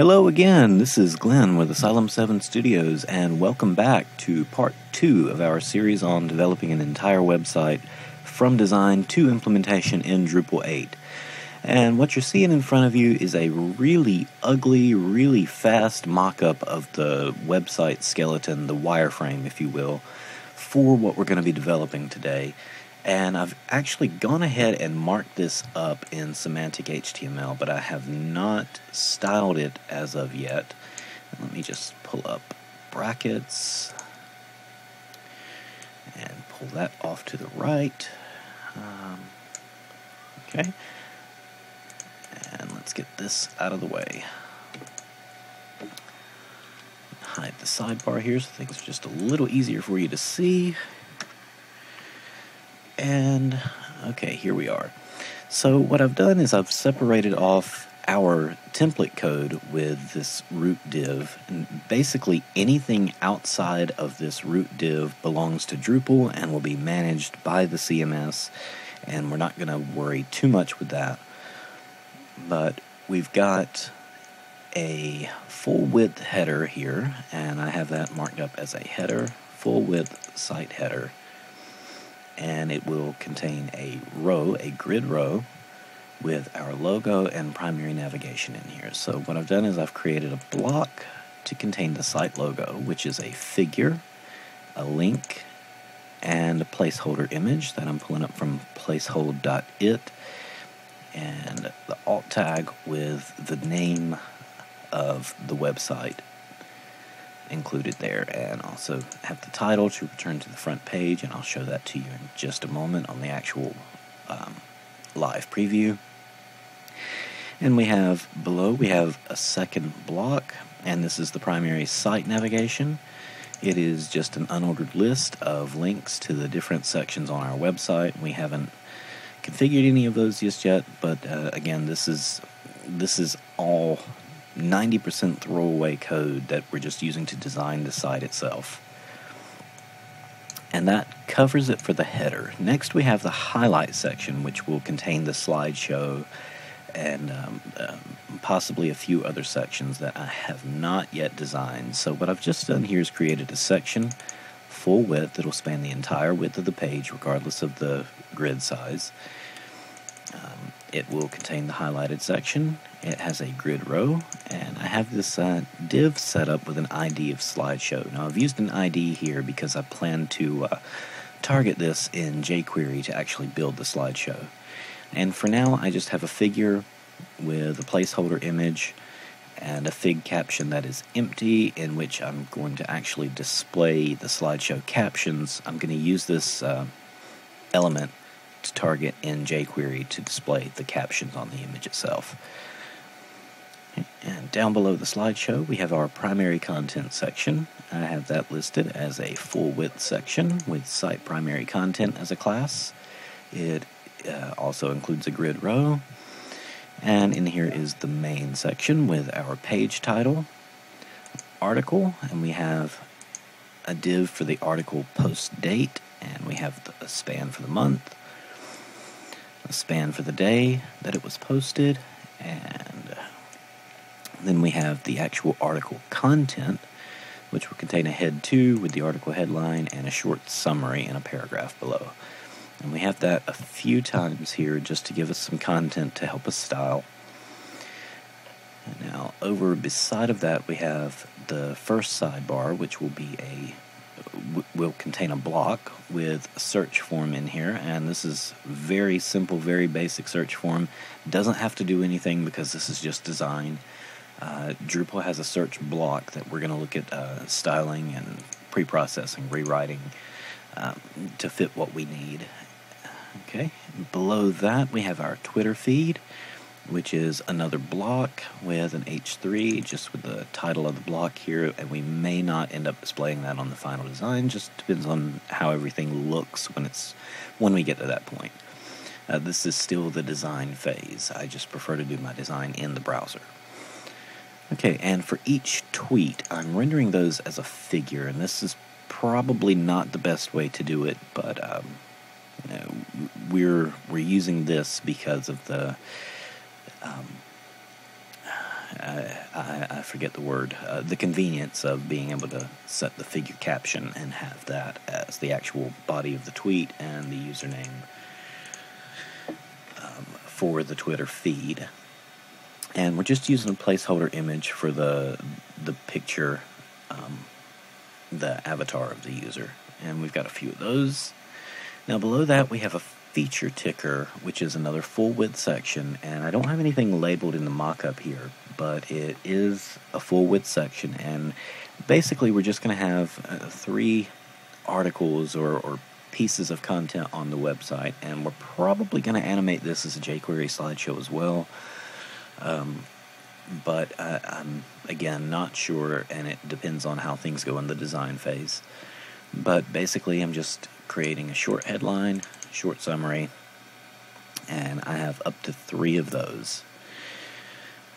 Hello again, this is Glenn with Asylum 7 Studios, and welcome back to part two of our series on developing an entire website from design to implementation in Drupal 8. And what you're seeing in front of you is a really ugly, really fast mock up of the website skeleton, the wireframe, if you will, for what we're going to be developing today. And I've actually gone ahead and marked this up in semantic HTML, but I have not styled it as of yet. Let me just pull up brackets and pull that off to the right. Um, okay. And let's get this out of the way. Hide the sidebar here so things are just a little easier for you to see. And okay, here we are. So what I've done is I've separated off our template code with this root div. And basically anything outside of this root div belongs to Drupal and will be managed by the CMS. And we're not going to worry too much with that. But we've got a full width header here, and I have that marked up as a header, full width site header and it will contain a row, a grid row, with our logo and primary navigation in here. So what I've done is I've created a block to contain the site logo, which is a figure, a link, and a placeholder image that I'm pulling up from placehold.it, and the alt tag with the name of the website included there and also have the title to return to the front page and I'll show that to you in just a moment on the actual um, live preview. And we have below we have a second block and this is the primary site navigation. It is just an unordered list of links to the different sections on our website. We haven't configured any of those just yet, but uh, again, this is this is all 90% throwaway code that we're just using to design the site itself. And that covers it for the header. Next, we have the highlight section, which will contain the slideshow and um, uh, possibly a few other sections that I have not yet designed. So, what I've just done here is created a section full width that'll span the entire width of the page, regardless of the grid size. Um, it will contain the highlighted section. It has a grid row, and I have this uh, div set up with an ID of slideshow. Now, I've used an ID here because I plan to uh, target this in jQuery to actually build the slideshow. And for now, I just have a figure with a placeholder image and a fig caption that is empty in which I'm going to actually display the slideshow captions. I'm going to use this uh, element to target in jQuery to display the captions on the image itself. And down below the slideshow, we have our primary content section. I have that listed as a full width section with site primary content as a class. It uh, also includes a grid row. And in here is the main section with our page title, article, and we have a div for the article post date, and we have a span for the month, span for the day that it was posted, and uh, then we have the actual article content, which will contain a head 2 with the article headline and a short summary in a paragraph below. And we have that a few times here just to give us some content to help us style. And now over beside of that we have the first sidebar, which will be a will contain a block with a search form in here and this is very simple very basic search form. Doesn't have to do anything because this is just design. Uh, Drupal has a search block that we're going to look at uh, styling and pre-processing rewriting um, to fit what we need. Okay below that we have our Twitter feed which is another block with an H3, just with the title of the block here, and we may not end up displaying that on the final design, just depends on how everything looks when it's when we get to that point. Uh, this is still the design phase. I just prefer to do my design in the browser. Okay, and for each tweet, I'm rendering those as a figure, and this is probably not the best way to do it, but um, you know, we're we're using this because of the um, I, I, forget the word, uh, the convenience of being able to set the figure caption and have that as the actual body of the tweet and the username um, for the Twitter feed. And we're just using a placeholder image for the the picture, um, the avatar of the user, and we've got a few of those. Now below that we have a feature ticker, which is another full width section, and I don't have anything labeled in the mock-up here, but it is a full width section, and basically we're just going to have uh, three articles or, or pieces of content on the website, and we're probably going to animate this as a jQuery slideshow as well. Um, but I, I'm again not sure, and it depends on how things go in the design phase. But basically, I'm just creating a short headline, short summary, and I have up to three of those.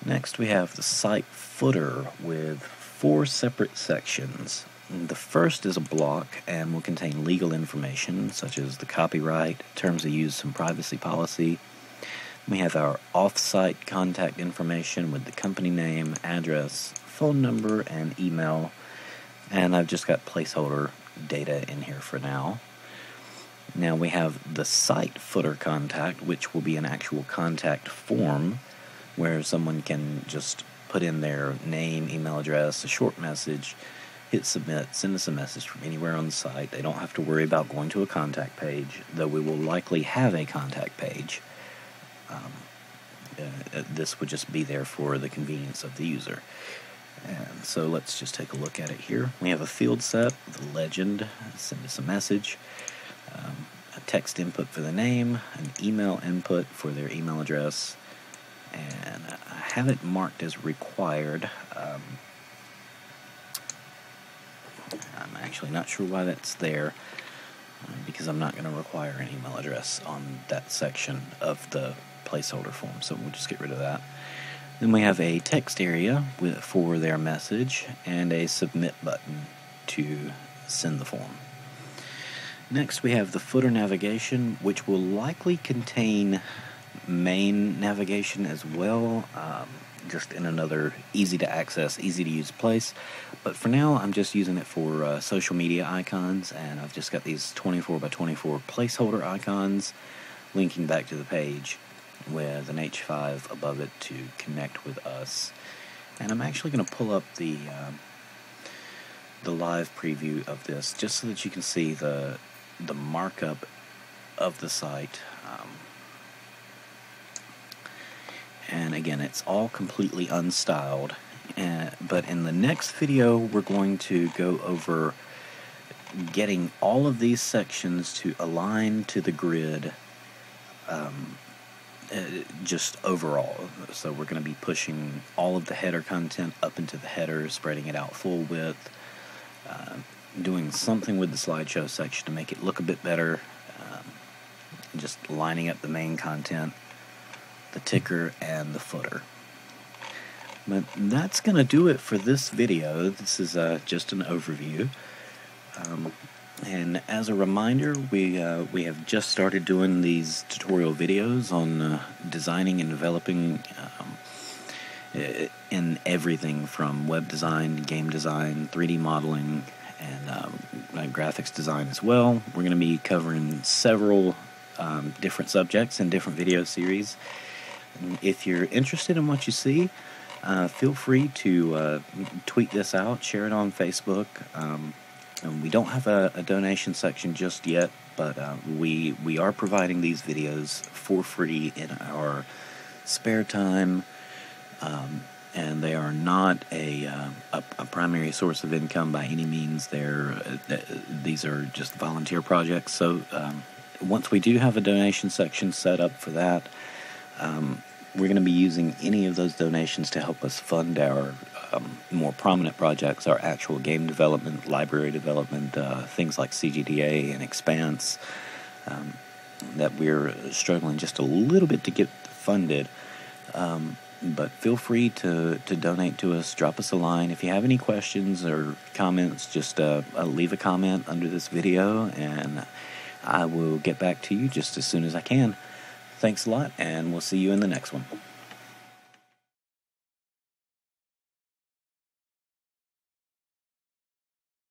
Next, we have the site footer with four separate sections. The first is a block and will contain legal information such as the copyright, terms of use, and privacy policy. We have our off-site contact information with the company name, address, phone number, and email. And I've just got placeholder data in here for now. Now we have the site footer contact, which will be an actual contact form where someone can just put in their name, email address, a short message, hit submit, send us a message from anywhere on the site. They don't have to worry about going to a contact page, though we will likely have a contact page. Um, uh, uh this would just be there for the convenience of the user. And so let's just take a look at it here. We have a field set, the legend, send us a message um, a text input for the name, an email input for their email address, and I have it marked as required. Um, I'm actually not sure why that's there uh, because I'm not going to require an email address on that section of the placeholder form, so we'll just get rid of that. Then we have a text area with, for their message and a submit button to send the form. Next, we have the footer navigation, which will likely contain main navigation as well, um, just in another easy to access, easy to use place. But for now, I'm just using it for uh, social media icons, and I've just got these 24 by 24 placeholder icons linking back to the page with an H5 above it to connect with us. And I'm actually going to pull up the um, the live preview of this just so that you can see the the markup of the site. Um, and again, it's all completely unstyled. But in the next video, we're going to go over getting all of these sections to align to the grid um, uh, just overall. So we're going to be pushing all of the header content up into the header, spreading it out full width, uh, doing something with the slideshow section to make it look a bit better. Um, just lining up the main content, the ticker, and the footer. But that's going to do it for this video. This is uh, just an overview. Um, and as a reminder, we uh, we have just started doing these tutorial videos on uh, designing and developing um, in everything from web design, game design, 3D modeling, um, graphics design as well. We're going to be covering several um, different subjects in different video series. And if you're interested in what you see, uh, feel free to uh, tweet this out, share it on Facebook. Um, we don't have a, a, donation section just yet, but uh, we we are providing these videos for free in our spare time. Um, and they are not a, uh, a, a, primary source of income by any means. They're, uh, these are just volunteer projects. So um, once we do have a donation section set up for that, um, we're going to be using any of those donations to help us fund our um, more prominent projects, our actual game development, library development, uh, things like CGDA and Expanse, um, that we're struggling just a little bit to get funded. Um, but feel free to, to donate to us. Drop us a line. If you have any questions or comments, just uh, uh, leave a comment under this video and I will get back to you just as soon as I can. Thanks a lot, and we'll see you in the next one.